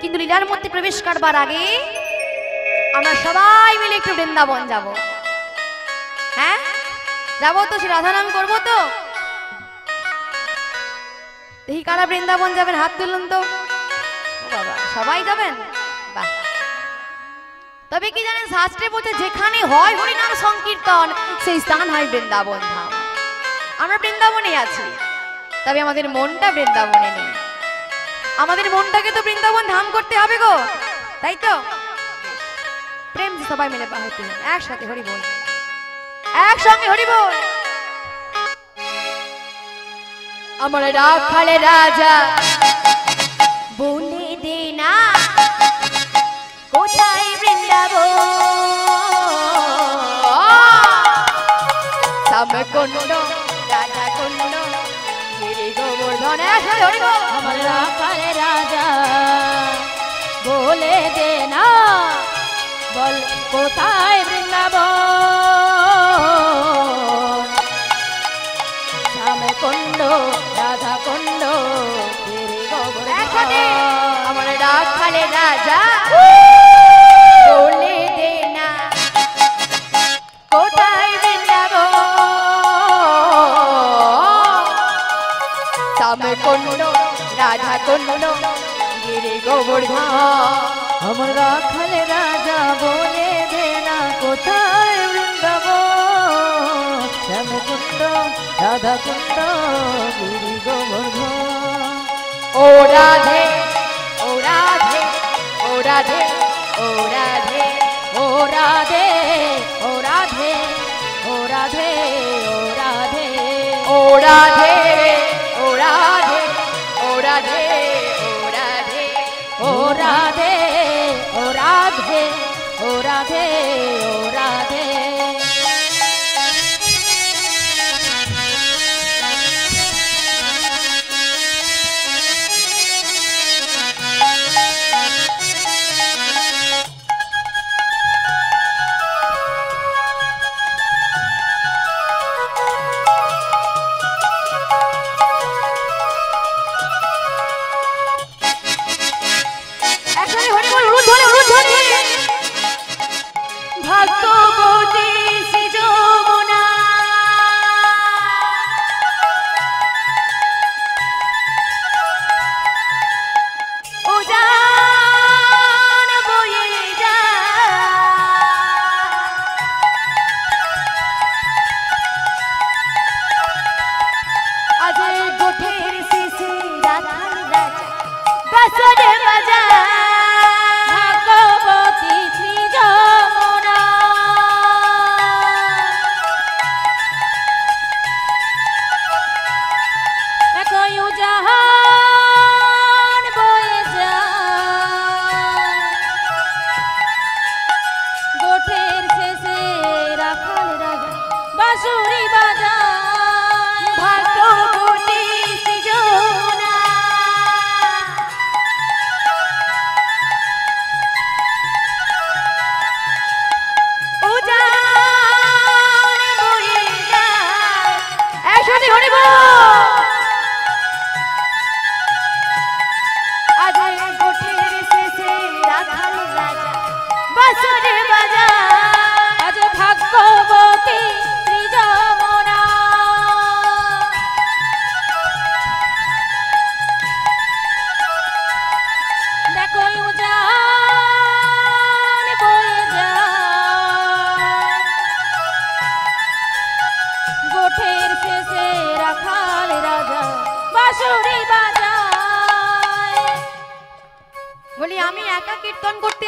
কিন্তু লীলার মধ্যে প্রবেশ করবার আগে আমরা সবাই মিলে একটু বৃন্দাবন যাব। হ্যাঁ? যাব তো, সে রাধা নাম করব তো। দেখি কারা বৃন্দাবন যাবেন, হাত তুলুন তো। বাবা, সবাই যাবেন? তবে কি জানেন, শাস্ত্রে বলছে, যেখানে হয় হরিনাম সংকীর্তন, সেই স্থান হয় বৃন্দাবন ধাম। আমরা বৃন্দাবনে আছি, তবে আমাদের মনটা বৃন্দাবনে নেই। আমাদের মনটাকে তো বৃন্দাবন ধাম করতে হবে গো। তাই তো? প্রেম সবাই মিলে বাহার তুলুন একসাথে হরি বল একসঙ্গে হরি বল আমার রাখালে রাজা বলে দে না কোথায় বৃন্দাবন? শ্যামকুণ্ড রাজা বলে দে না বল কোথায় বৃন্দাবন? শ্যামকুণ্ড রাধা কুণ্ড গিরি গোবর্ধন আমার রাখালে রাজা বলে দে না কোথায় বৃন্দাবন? শ্যামকুণ্ড রাধা কুণ্ড গিরি গোবর্ধন ও রাধে ও রাধে ও রাধে ও রাধে ও রাধে ও রাধে ও রাধে ও রাধে। ও राधे ओ राधे।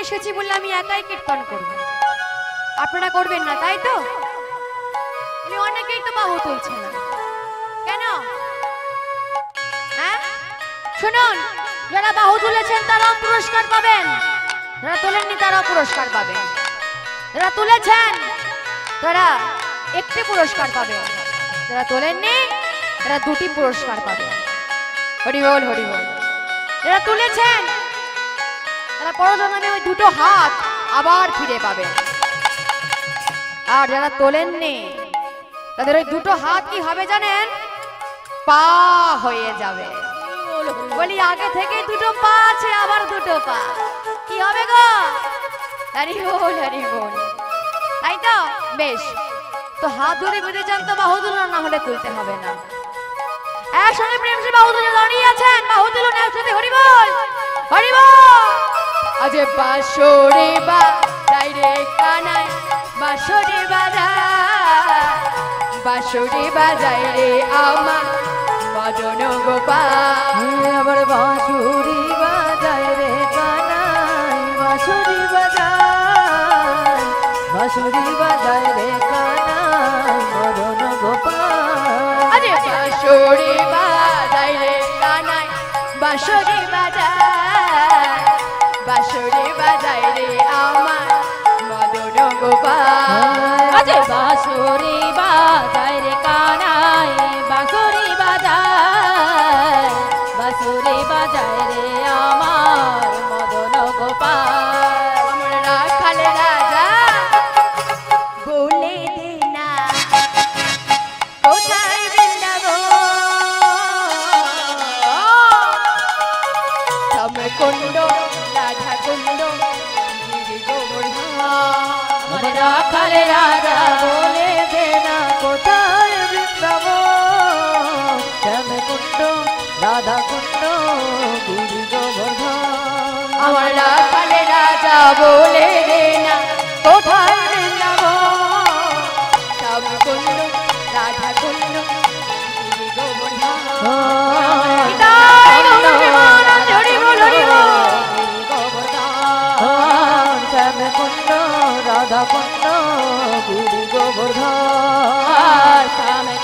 এসেছি বলে আমি একাই কীর্তন করব। আপনারা করবেন না, তাই তো? অনেকেই তো বাহু তুলছে না। কেন? হ্যাঁ? শুনুন, যারা বাহু তুলেছেন তারাও পুরস্কার পাবেন। যারা তোলেননি তারাও পুরস্কার পাবেন। যারা তুলেছেন, তারা একটি পুরস্কার পাবেন। যারা তোলেননি, তারা দুটি পুরস্কার পাবেন। হরি বল হরি বল। যারা তুলেছেন তারা পরজন্মে ওই দুটো হাত আবার ফিরে পাবেন আর যারা তোলেননি, তাদের ওই দুটো হাত কি হবে জানেন? পা হয়ে যাবে। বলি, আগে থেকে দুটো পা আছে, আবার দুটো পা। কি হবে গো? হরি বল হরি বল। তাই তো? বেশ। তো হাত ধরে বেঁধে যান তো বাহু তুলুন না হলে তুলতে হবে না। একসঙ্গে প্রেম সে বাহু তুলে দাঁড়িয়ে আছেন। বাহু তুলুন একসাথে হরি বল! আজ বাসরে বা রে কানাই বাসরে বাজায় বাসরে বাজায় রে আমার মদন গোপাল। আবার বাঁশুরি বাজায় রে কানাই বাঁশুরি বাজায় বাঁশুরি বাজায় রে কানাই মদন গোপাল। আরে বাঁশরি বাজাই রে কানাই বাঁশরি বাজায় বাঁশরি বাজাই রে আমার মদন গোপাল আজ বাঁশুরি বাজায় রে কানাই বাঁশুরি বাজায় বাঁশুরি বাজায় রে আমার মদন গোপাল আমার রাখাল রাজা বলে দে না কোথায় বৃন্দাবন? কুণ্ড রাধা কুণ্ড গিরি গোবর্ধন আমার রাখাল রাজা বলে দে কোথায় বৃন্দাবন শ্যাম কুণ্ড রাধা কুণ্ড গিরি গোবর্ধন আমার রাখাল রাজা বলে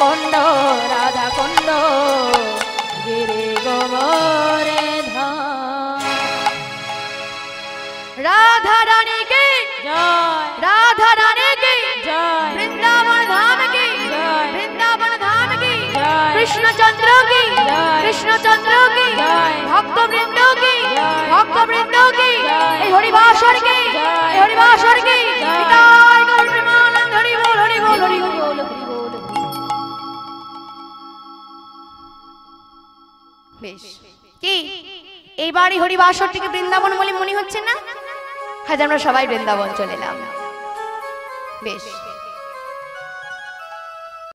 কুণ্ড রাধা কুণ্ড গিরি গোবর্ধন রাধা রানী কি জয় রাধা রানী কি জয় বৃন্দাবন ধাম কি জয়। বৃন্দাবন ধাম কি জয়। কৃষ্ণচন্দ্র কি জয়। কৃষ্ণচন্দ্র কি জয়। ভক্ত বৃন্দ কি জয়। ভক্ত বৃন্দ কি এই হরিবাসর কি। এই হরিবাসর কি জয়। কি? এইবারই হরিবাসর থেকে বৃন্দাবন বলে মনে হচ্ছে না? আজ আমরা সবাই বৃন্দাবন চলে এলাম। বেশ।